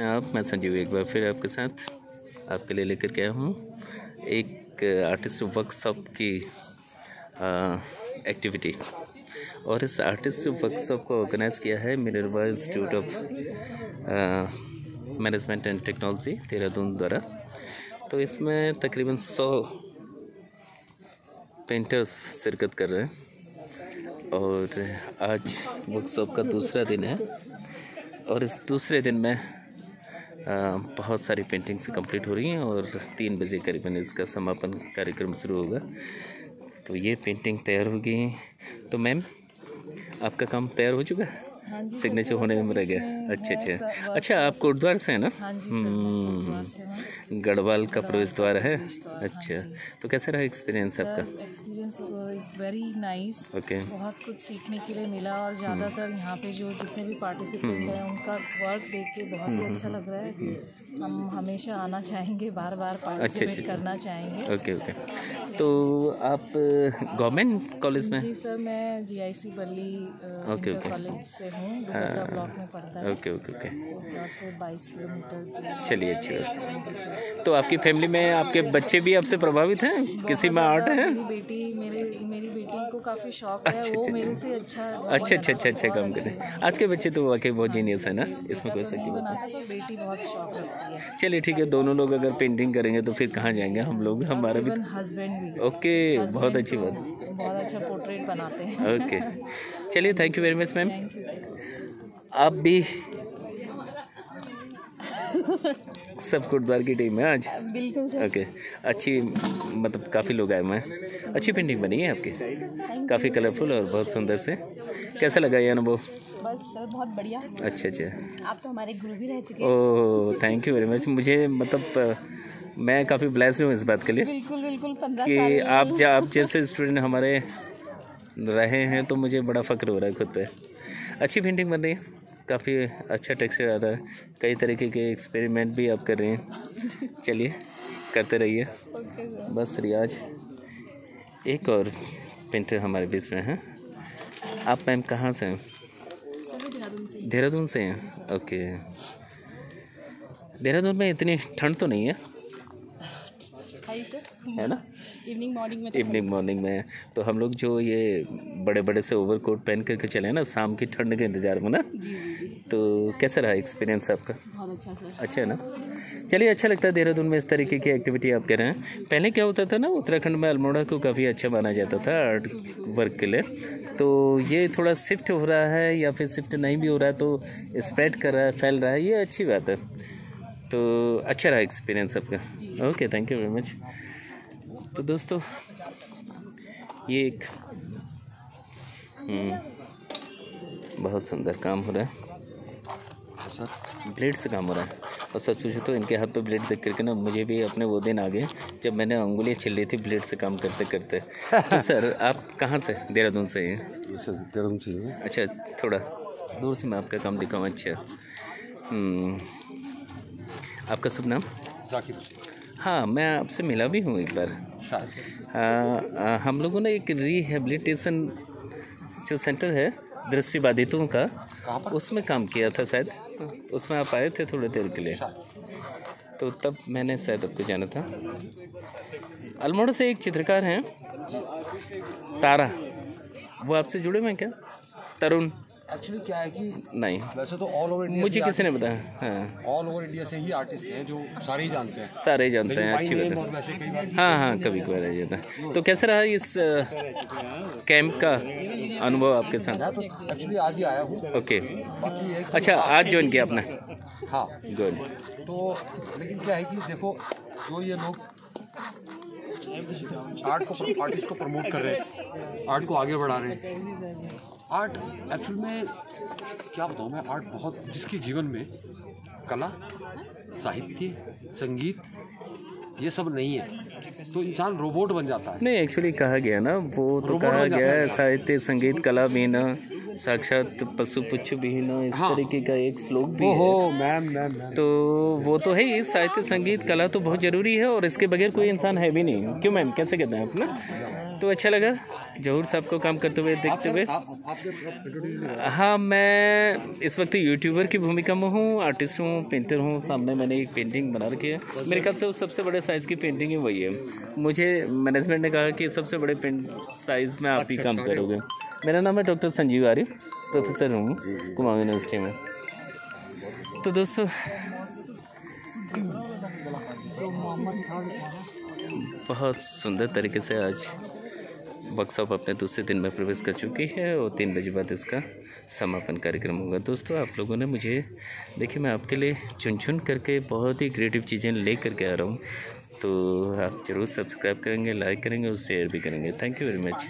आप, मैं संजीव एक बार फिर आपके साथ आपके लिए लेकर आया हूँ। एक आर्टिस्ट वर्कशॉप की एक्टिविटी और इस आर्टिस्ट वर्कशॉप को ऑर्गेनाइज किया है Minerva institute of management and technology Dehradun द्वारा। तो इसमें तकरीबन सौ पेंटर्स शिरकत कर रहे हैं। और आज वर्कशॉप का दूसरा दिन है। और इस दूसरे दिन में बहुत सारी पेंटिंग्स कंप्लीट हो रही हैं और तीन बजे करीबन इसका समापन कार्यक्रम शुरू होगा। तो ये पेंटिंग तैयार हो गई तो मैम आपका काम तैयार हो चुका है? सिग्नेचर हाँ होने में रह गया। अच्छा अच्छा। अच्छा आप कोटद्वार से हैं ना? हाँ हम्म, गढ़वाल का प्रवेश द्वार है? अच्छा तो कैसा रहा एक्सपीरियंस आपका? Experience is very nice okay बहुत कुछ सीखने के लिए मिला और ज़्यादातर हम्म। यहाँ पे जो जितने भी पार्टिसिपेंट हैं उनका वर्क देख के बहुत ही अच्छा लग रहा है। हम हमेशा आना चाहेंगे बार बार पार्टिसिपेट अच्छा। करना चाहेंगे। ओके ओके तो आप गवर्नमेंट कॉलेज में? जी सर मैं जी आई सी बल्ली ओके, ओके। कॉलेज से हूँ ब्लॉक में पढ़ता है। ओके ओके ओके दस से बाईस किलोमीटर चलिए अच्छी बात तो आपकी फैमिली में आपके बच्चे भी आपसे प्रभावित हैं? किसी में आर्ट है? मेरी बेटी मेरे मेरी बेटी काफ़ी शौक है अच्छा, वो अच्छा, मेरे से अच्छा अच्छा अच्छा अच्छा अच्छा काम करें। आज के बच्चे तो वाकई बहुत जीनियस है ना? इसमें कोई शक बात तो बेटी बहुत शौक है। नहीं। चलिए ठीक है दोनों लोग अगर पेंटिंग करेंगे तो फिर कहाँ जाएँगे? हम लोग हमारा भी हस्बैंड ओके बहुत अच्छी बात। बहुत अच्छा पोर्ट्रेट बनाते हैं। ओके चलिए thank you very much ma'am आप भी सब गुरुद्वार की टीम है आज? बिल्कुल ओके अच्छी मतलब काफ़ी लोग आए हुए हैं। अच्छी पेंटिंग बनी है आपकी? काफ़ी कलरफुल और बहुत सुंदर से। कैसा लगा ये अनुभव? बस सर बहुत बढ़िया। अच्छा अच्छा। आप तो हमारे गुरु भी रह चुके हैं। Oh thank you very much मुझे मतलब मैं काफ़ी ब्लेस हूँ इस बात के लिए बिल्कुल बिल्कुल कि साल आप जा आप जैसे स्टूडेंट हमारे रहे हैं तो मुझे बड़ा फ़ख्र हो रहा है खुद पे। अच्छी पेंटिंग बन रही है। काफ़ी अच्छा टेक्सचर आ रहा है। कई तरीके के एक्सपेरिमेंट भी आप कर रहे हैं। चलिए करते रहिए। बस रियाज एक और पेंटर हमारे बीच में हैं। आप मैम कहाँ से हैं? देहरादून से हैं ओके देहरादून में इतनी ठंड तो नहीं है? है ना? इवनिंग मॉर्निंग में तो इवनिंग मॉर्निंग में। तो हम लोग जो ये बड़े बड़े से ओवर कोट पहन करके चले हैं ना शाम की ठंड के इंतज़ार में ना। तो कैसा रहा एक्सपीरियंस आपका? बहुत अच्छा सर। अच्छा है ना? चलिए अच्छा लगता है देहरादून में इस तरीके की एक्टिविटी आप कर रहे हैं। पहले क्या होता था ना उत्तराखंड में अल्मोड़ा को काफ़ी अच्छा माना जाता था आर्ट वर्क के लिए। तो ये थोड़ा शिफ्ट हो रहा है या फिर शिफ्ट नहीं भी हो रहा है तो स्प्रेड कर रहा है फैल रहा है ये अच्छी बात है। तो अच्छा रहा एक्सपीरियंस आपका। Okay thank you very much तो दोस्तों ये एक हम्म, बहुत सुंदर काम हो रहा है। सर ब्लेड से काम हो रहा है। और सच पूछो तो इनके हाथ पे ब्लेड देख करके ना मुझे भी अपने वो दिन आ गए जब मैंने उंगलियाँ छिल रही थी ब्लेड से काम करते करते। तो सर आप कहाँ से देहरादून से हैं? अच्छा देहरादून से ही अच्छा थोड़ा दूर से मैं आपका काम दिखाऊँ। अच्छा हम्म, आपका शुभ नाम? जाकिर हाँ मैं आपसे मिला भी हूँ एक बार। आ, आ, हम लोगों ने एक रिहेबिलिटेशन जो सेंटर है दृष्टिबाधितों का उसमें काम किया था शायद। उसमें आप आए थे थोड़ी देर के लिए। तो तब मैंने शायद आपको जाना था। अल्मोड़ा से एक चित्रकार हैं तारा। वो आपसे जुड़े हुए हैं क्या? तरुण। एक्चुअली क्या है कि नहीं। वैसे तो ऑल ओवर इंडिया मुझे किसी ने बताया। हाँ। ऑल ओवर इंडिया से ही आर्टिस्ट हैं जो सारे ही जानते हैं। सारे ही जानते हैं अच्छी बात है। हाँ हाँ कभी कभार रह जाता तो कैसा रहा इस कैंप का अनुभव आपके साथ? तो एक्चुअली आज ही आया हूँ। ओके। अच्छा आज ज्वाइन किया आपने? हाँ। गुड तो लेकिन क्या है कि देखो जो ये लोग आर्ट को आर्टिस्ट को प्रमोट कर रहे हैं आर्ट को आगे बढ़ा रहे हैं। आर्ट एक्चुअल में क्या बताऊँ मैं आर्ट बहुत जिसके जीवन में कला साहित्य संगीत ये सब नहीं है। तो इंसान रोबोट बन जाता है। नहीं एक्चुअली कहा गया ना वो तो कहा गया है। साहित्य संगीत कला बिना साक्षात पशु पुच्छ बिहीन इस हाँ। तरीके का एक श्लोक भी है। मैम मैम तो वो तो है ही साहित्य संगीत कला तो बहुत ज़रूरी है और इसके बगैर कोई इंसान है भी नहीं। क्यों मैम कैसे कहते हैं आप ना? तो अच्छा लगा। जहूर साहब को काम करते हुए देखते हुए। हाँ मैं इस वक्त यूट्यूबर की भूमिका में हूँ आर्टिस्ट हूँ पेंटर हूँ। सामने मैंने एक पेंटिंग बना रखी है। मेरे ख्याल से वो सबसे बड़े साइज़ की पेंटिंग है वही है। मुझे मैनेजमेंट ने कहा कि सबसे बड़े पेंट साइज़ में आप ही काम करोगे। मेरा नाम है डॉक्टर संजीव आर्य प्रोफेसर हूँ कुमाऊं यूनिवर्सिटी में। तो दोस्तों बहुत सुंदर तरीके से आज वर्कशॉप अपने दूसरे दिन में प्रवेश कर चुकी है और तीन बजे बाद इसका समापन कार्यक्रम होगा। दोस्तों, आप लोगों ने मुझे, देखिए, मैं आपके लिए चुन चुन करके बहुत ही क्रिएटिव चीज़ें ले करके आ रहा हूँ। तो आप ज़रूर सब्सक्राइब करेंगे लाइक करेंगे और शेयर भी करेंगे। Thank you very much